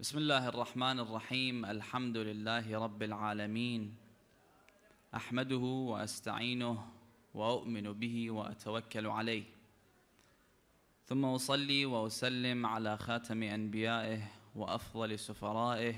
بسم الله الرحمن الرحيم الحمد لله رب العالمين احمده واستعينه واؤمن به واتوكل عليه ثم اصلي واسلم على خاتم انبيائه وافضل سفرائه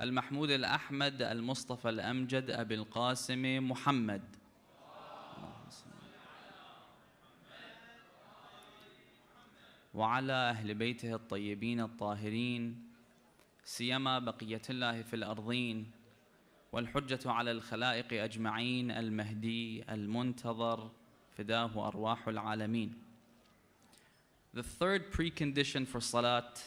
المحمود الاحمد المصطفى الامجد ابي القاسم محمد وعلى أهل بيته الطيبين الطاهرين سيما بقيه الله في الارضين والحجه على الخلائق اجمعين المهدي المنتظر فداه ارواح العالمين The third precondition for salat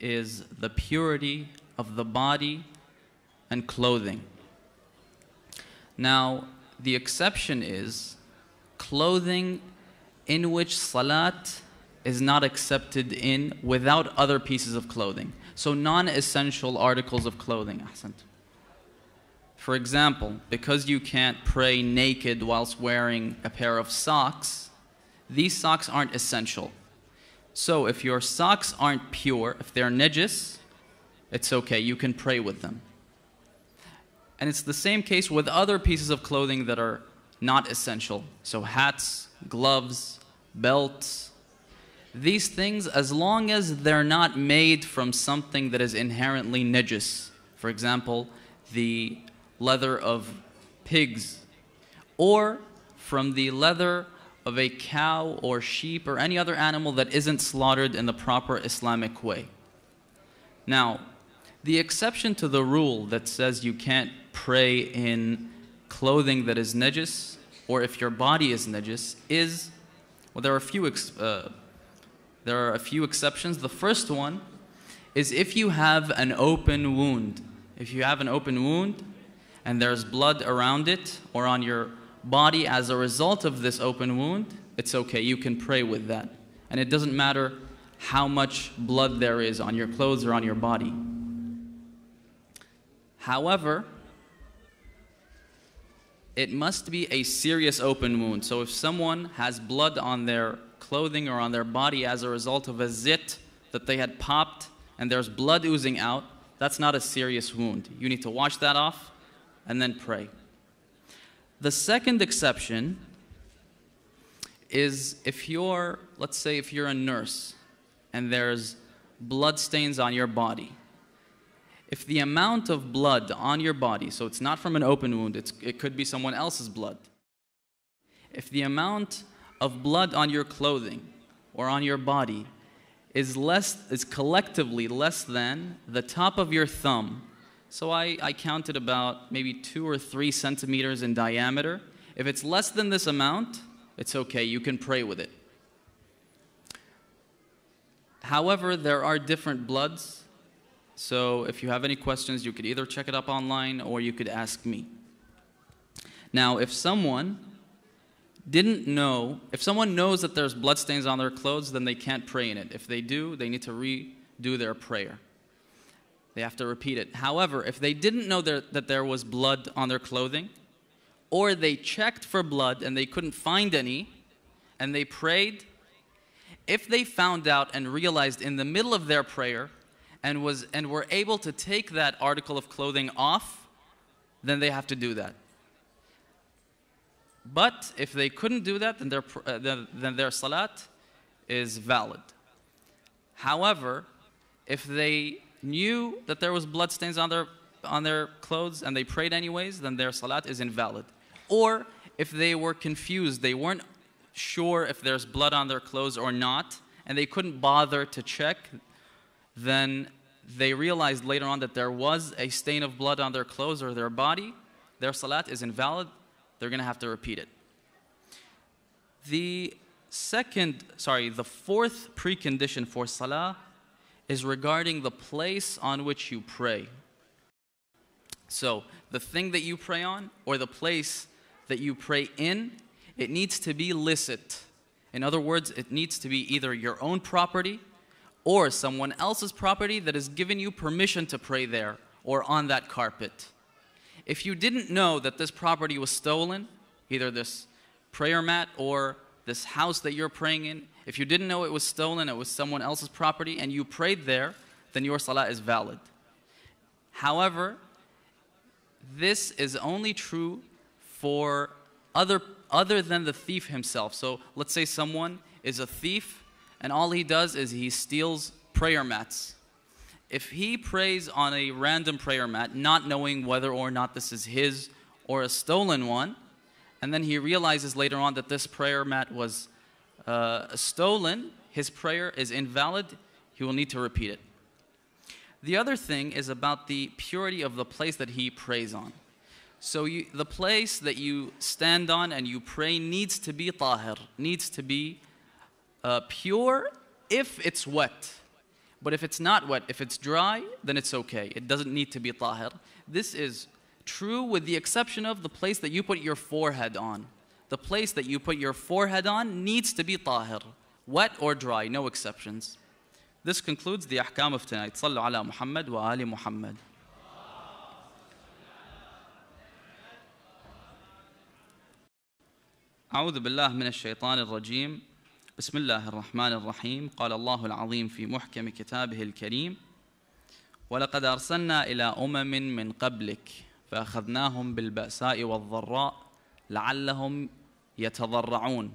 is the purity of the body and clothing. Now, the exception is clothing in which salat is not accepted in without other pieces of clothing. So, non essential articles of clothing. Ahsant. For example, because you can't pray naked whilst wearing a pair of socks, these socks aren't essential. So, if your socks aren't pure, if they're najis, it's okay, you can pray with them. And it's the same case with other pieces of clothing that are not essential. So, hats, gloves, belts, these things, as long as they're not made from something that is inherently najis, for example, the leather of pigs, or from the leather of a cow or sheep or any other animal that isn't slaughtered in the proper Islamic way. Now, the exception to the rule that says you can't pray in clothing that is najis, or if your body is najis, is well, there are a few uh, there are a few exceptions. The first one is if you have an open wound. If you have an open wound and there's blood around it or on your body as a result of this open wound, it's okay. You can pray with that. And it doesn't matter how much blood there is on your clothes or on your body. However, it must be a serious open wound. So if someone has blood on their clothing or on their body as a result of a zit that they had popped and there's blood oozing out, that's not a serious wound. You need to wash that off and then pray. The second exception is if you're, let's say, if you're a nurse and there's blood stains on your body. If the amount of blood on your body, so it's not from an open wound, it's, it could be someone else's blood. If the amount of blood on your clothing or on your body is less is collectively less than the top of your thumb. So I, I counted about maybe two or three centimeters in diameter. If it's less than this amount it's okay. You can pray with it. However there are different bloods. So if you have any questions you could either check it up online or you could ask me. Now if someone didn't know, if someone knows that there's bloodstains on their clothes, then they can't pray in it. If they do, they need to redo their prayer. They have to repeat it. However, if they didn't know there, that there was blood on their clothing, or they checked for blood and they couldn't find any, and they prayed, if they found out and realized in the middle of their prayer and, was, and were able to take that article of clothing off, then they have to do that. But if they couldn't do that, then their, uh, then, then their salat is valid. However, if they knew that there was bloodstains on their, on their clothes and they prayed anyways, then their salat is invalid. Or if they were confused, they weren't sure if there's blood on their clothes or not, and they couldn't bother to check, then they realized later on that there was a stain of blood on their clothes or their body, their salat is invalid they're going to have to repeat it. The second, sorry, the fourth precondition for salah is regarding the place on which you pray. So, the thing that you pray on or the place that you pray in, it needs to be licit. In other words, it needs to be either your own property or someone else's property that has given you permission to pray there or on that carpet. If you didn't know that this property was stolen, either this prayer mat or this house that you're praying in, if you didn't know it was stolen, it was someone else's property, and you prayed there, then your salah is valid. However, this is only true for other, other than the thief himself. So let's say someone is a thief and all he does is he steals prayer mats. If he prays on a random prayer mat, not knowing whether or not this is his or a stolen one, and then he realizes later on that this prayer mat was uh, stolen, his prayer is invalid, he will need to repeat it. The other thing is about the purity of the place that he prays on. So you, the place that you stand on and you pray needs to be tahir, needs to be uh, pure if it's wet. But if it's not wet, if it's dry, then it's okay. It doesn't need to be tahir. This is true with the exception of the place that you put your forehead on. The place that you put your forehead on needs to be tahir, wet or dry, no exceptions. This concludes the ahkam of tonight. Sallu ala Muhammad wa ali Muhammad. أعوذ بالله من الشيطان الرجيم بسم الله الرحمن الرحيم قال الله العظيم في محكم كتابه الكريم ولقد أرسلنا إلى أمم من قبلك فأخذناهم بالبأساء والضراء لعلهم يتضرعون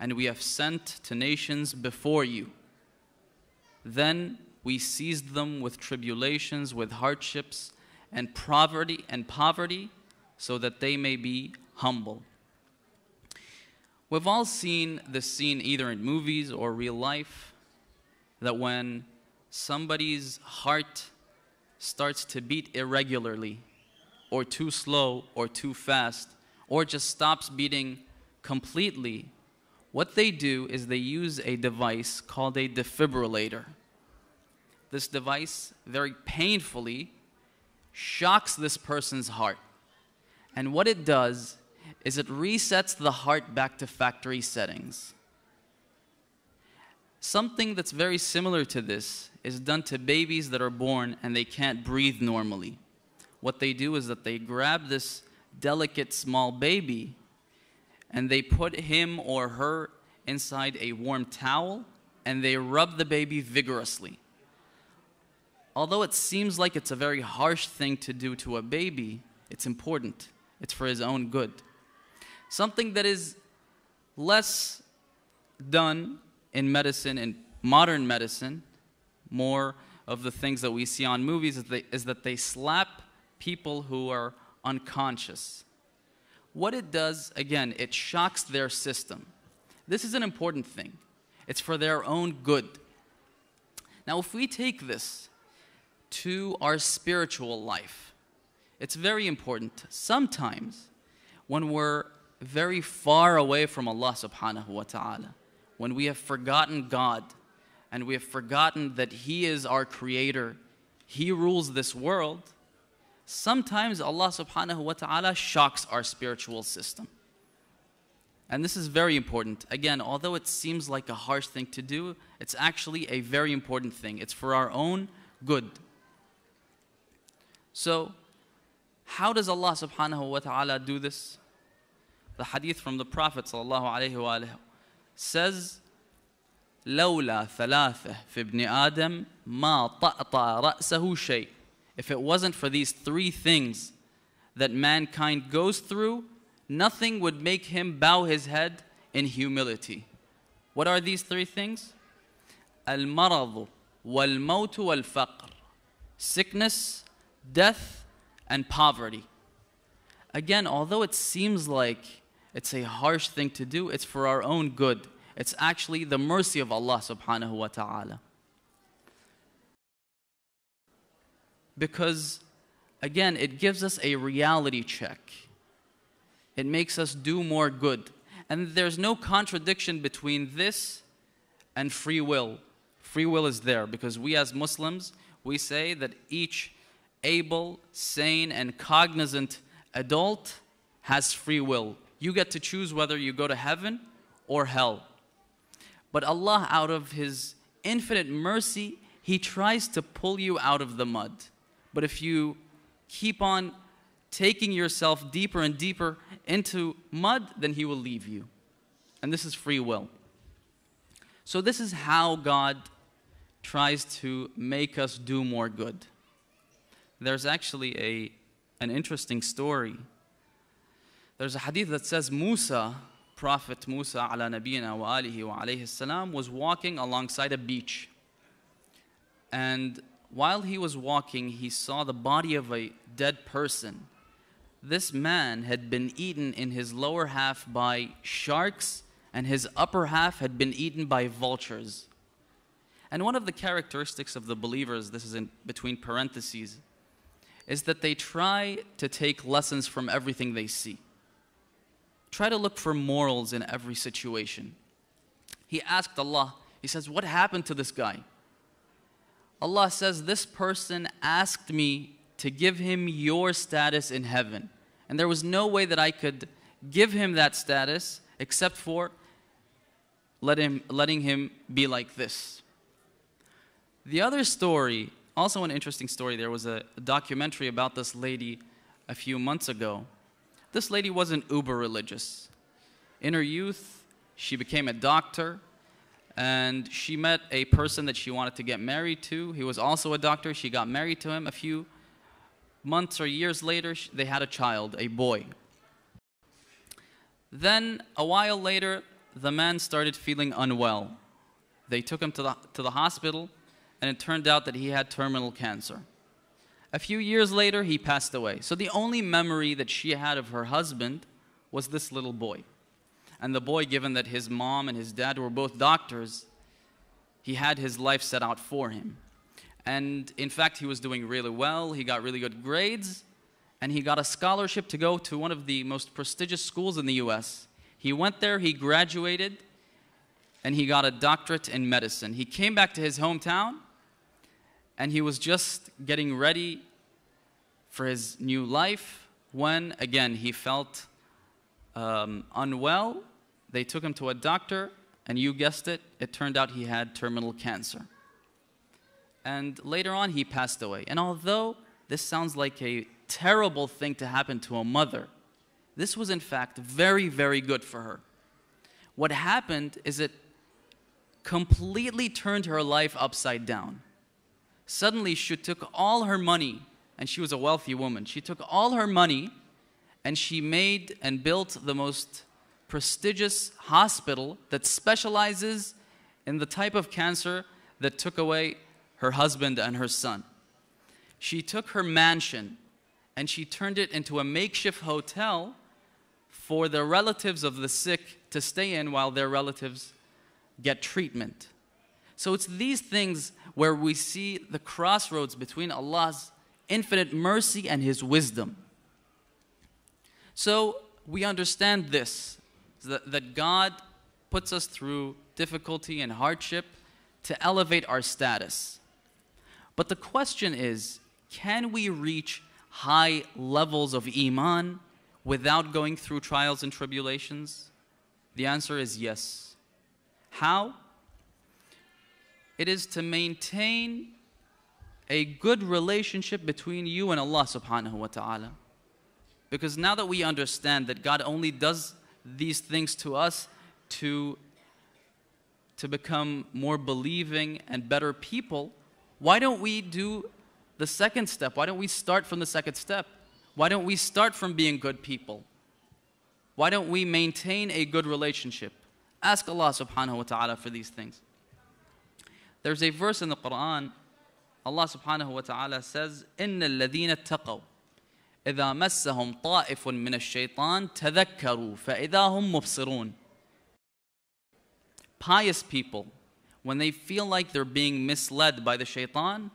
and we have sent to nations before you then we seized them with tribulations with hardships and poverty and poverty so that they may be humble We've all seen this scene either in movies or real life that when somebody's heart starts to beat irregularly, or too slow, or too fast, or just stops beating completely, what they do is they use a device called a defibrillator. This device very painfully shocks this person's heart. And what it does is it resets the heart back to factory settings. Something that's very similar to this is done to babies that are born and they can't breathe normally. What they do is that they grab this delicate small baby and they put him or her inside a warm towel and they rub the baby vigorously. Although it seems like it's a very harsh thing to do to a baby, it's important. It's for his own good. Something that is less done in medicine, in modern medicine, more of the things that we see on movies is, they, is that they slap people who are unconscious. What it does, again, it shocks their system. This is an important thing. It's for their own good. Now, if we take this to our spiritual life, it's very important. Sometimes, when we're very far away from Allah subhanahu wa ta'ala, when we have forgotten God and we have forgotten that He is our creator, He rules this world, sometimes Allah subhanahu wa ta'ala shocks our spiritual system. And this is very important. Again, although it seems like a harsh thing to do, it's actually a very important thing. It's for our own good. So, how does Allah subhanahu wa ta'ala do this? the hadith from the Prophet وآله, says, لولا ثلاثة في ابن آدم ما طأطأ رأسه شيء. If it wasn't for these three things that mankind goes through, nothing would make him bow his head in humility. What are these three things? المرض والموت والفقر. Sickness, death, and poverty. Again, although it seems like it's a harsh thing to do. It's for our own good. It's actually the mercy of Allah subhanahu wa ta'ala. Because, again, it gives us a reality check. It makes us do more good. And there's no contradiction between this and free will. Free will is there because we as Muslims, we say that each able, sane, and cognizant adult has free will you get to choose whether you go to heaven or hell. But Allah, out of His infinite mercy, He tries to pull you out of the mud. But if you keep on taking yourself deeper and deeper into mud, then He will leave you. And this is free will. So, this is how God tries to make us do more good. There's actually a, an interesting story. There's a hadith that says Musa, Prophet Musa ala nabiyina wa alihi wa alayhi salam, was walking alongside a beach. And while he was walking, he saw the body of a dead person. This man had been eaten in his lower half by sharks, and his upper half had been eaten by vultures. And one of the characteristics of the believers, this is in between parentheses, is that they try to take lessons from everything they see. Try to look for morals in every situation. He asked Allah, he says, What happened to this guy? Allah says, This person asked me to give him your status in heaven. And there was no way that I could give him that status except for let him, letting him be like this. The other story, also an interesting story, there was a, a documentary about this lady a few months ago. This lady wasn't uber religious. In her youth, she became a doctor and she met a person that she wanted to get married to. He was also a doctor. She got married to him. A few months or years later, they had a child, a boy. Then, a while later, the man started feeling unwell. They took him to the, to the hospital, and it turned out that he had terminal cancer. A few years later, he passed away. So, the only memory that she had of her husband was this little boy. And the boy, given that his mom and his dad were both doctors, he had his life set out for him. And in fact, he was doing really well. He got really good grades. And he got a scholarship to go to one of the most prestigious schools in the US. He went there, he graduated, and he got a doctorate in medicine. He came back to his hometown, and he was just getting ready for his new life when, again, he felt um, unwell they took him to a doctor, and you guessed it, it turned out he had terminal cancer. And later on, he passed away. And although this sounds like a terrible thing to happen to a mother, this was in fact very, very good for her. What happened is it completely turned her life upside down. Suddenly, she took all her money, and she was a wealthy woman. She took all her money and she made and built the most prestigious hospital that specializes in the type of cancer that took away her husband and her son. She took her mansion and she turned it into a makeshift hotel for the relatives of the sick to stay in while their relatives get treatment. So it's these things where we see the crossroads between Allah's infinite mercy and His wisdom. So we understand this that, that God puts us through difficulty and hardship to elevate our status. But the question is can we reach high levels of Iman without going through trials and tribulations? The answer is yes. How? It is to maintain a good relationship between you and Allah subhanahu wa ta'ala. Because now that we understand that God only does these things to us to, to become more believing and better people, why don't we do the second step? Why don't we start from the second step? Why don't we start from being good people? Why don't we maintain a good relationship? Ask Allah subhanahu wa ta'ala for these things. There's a verse in the Quran, Allah subhanahu wa ta'ala says, إِنَّ الَّذِينَ اتَّقَوْا إذا مسهم طائف من الشيطان تذكروا فإذا هم مبصرون Pious people, when they feel like they're being misled by the shaitan,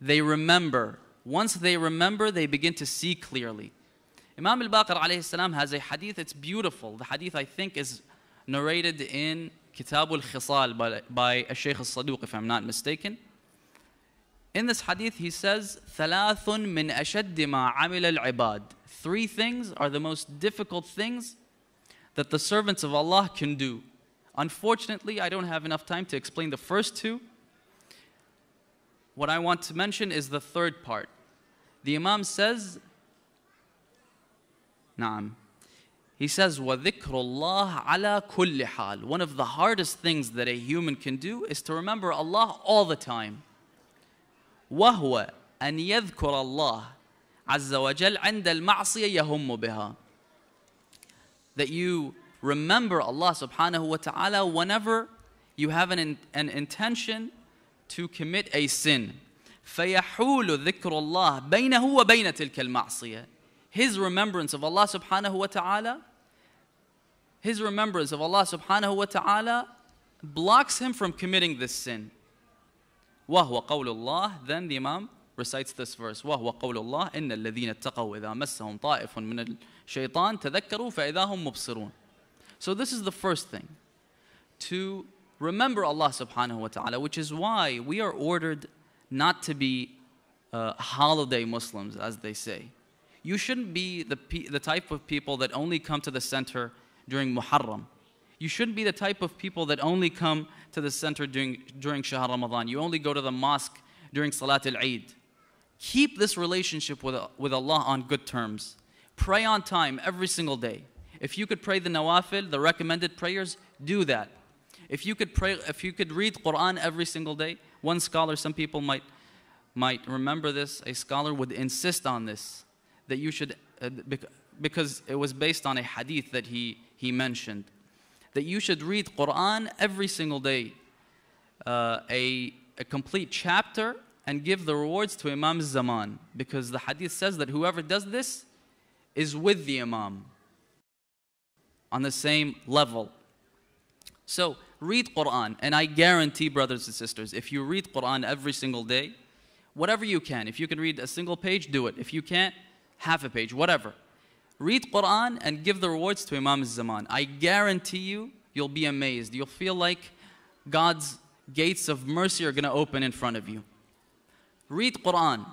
they remember. Once they remember, they begin to see clearly. Imam al-Baqir alayhi salam has a hadith, it's beautiful. The hadith I think is narrated in Kitab al-Khisal by, by Shaykh al-Saduq if I'm not mistaken. In this hadith, he says, ثَلَاثٌ مِّنْ أَشَدِّ مَا عَمِلَ الْعِبَادِ Three things are the most difficult things that the servants of Allah can do. Unfortunately, I don't have enough time to explain the first two. What I want to mention is the third part. The Imam says, Naam. He says, وَذِكْرُ اللَّهِ عَلَى كُلِّ حَالٍ One of the hardest things that a human can do is to remember Allah all the time. وهو أن يذكر الله عز وجل عند المعصية يهم بها. That you remember Allah subhanahu wa ta'ala whenever you have an, an intention to commit a sin. فيحول ذكر الله بينه وبين تلك المعصية. His remembrance of Allah subhanahu wa ta'ala, his remembrance of Allah subhanahu wa ta'ala blocks him from committing this sin. وهو قول الله then the Imam recites this verse وهو قول الله إن الذين اتقوا إذا مسهم طائف من الشيطان تذكروا فإذا هم مبصرون So this is the first thing to remember Allah subhanahu wa ta'ala which is why we are ordered not to be uh, holiday Muslims as they say you shouldn't be the, the type of people that only come to the center during Muharram you shouldn't be the type of people that only come to the center during, during Shahr Ramadan. You only go to the mosque during Salat al Eid. Keep this relationship with, with Allah on good terms. Pray on time every single day. If you could pray the nawafil, the recommended prayers, do that. If you could pray, if you could read Quran every single day, one scholar, some people might, might remember this, a scholar would insist on this, that you should, uh, because it was based on a hadith that he, he mentioned that you should read Quran every single day, uh, a, a complete chapter, and give the rewards to Imam Zaman. Because the hadith says that whoever does this is with the Imam on the same level. So read Quran, and I guarantee, brothers and sisters, if you read Quran every single day, whatever you can, if you can read a single page, do it. If you can't, half a page, whatever. Read Quran and give the rewards to Imam Zaman. I guarantee you, you'll be amazed. You'll feel like God's gates of mercy are going to open in front of you. Read Quran.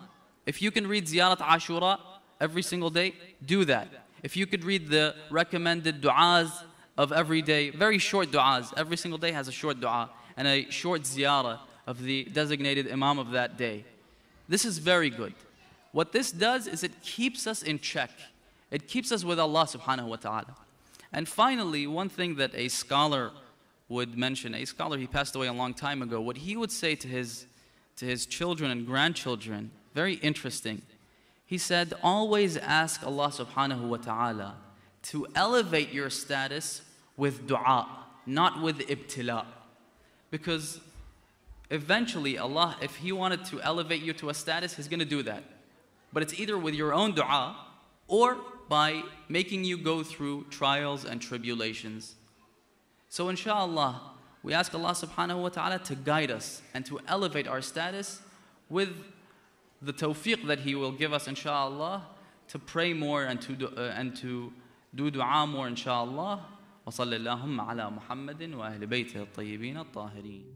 If you can read Ziyarat Ashura every single day, do that. If you could read the recommended du'as of every day, very short du'as, every single day has a short du'a and a short ziyarah of the designated imam of that day. This is very good. What this does is it keeps us in check. It keeps us with Allah subhanahu wa ta'ala. And finally, one thing that a scholar would mention, a scholar, he passed away a long time ago, what he would say to his, to his children and grandchildren, very interesting. He said, always ask Allah subhanahu wa ta'ala to elevate your status with dua, not with ibtila. Because eventually Allah, if He wanted to elevate you to a status, He's going to do that. But it's either with your own dua or by making you go through trials and tribulations. So inshallah, we ask Allah subhanahu wa ta'ala to guide us and to elevate our status with the tawfiq that He will give us inshallah to pray more and to do, uh, and to do dua more inshallah. وصلى اللهم على محمد وأهل بيته الطيبين الطاهرين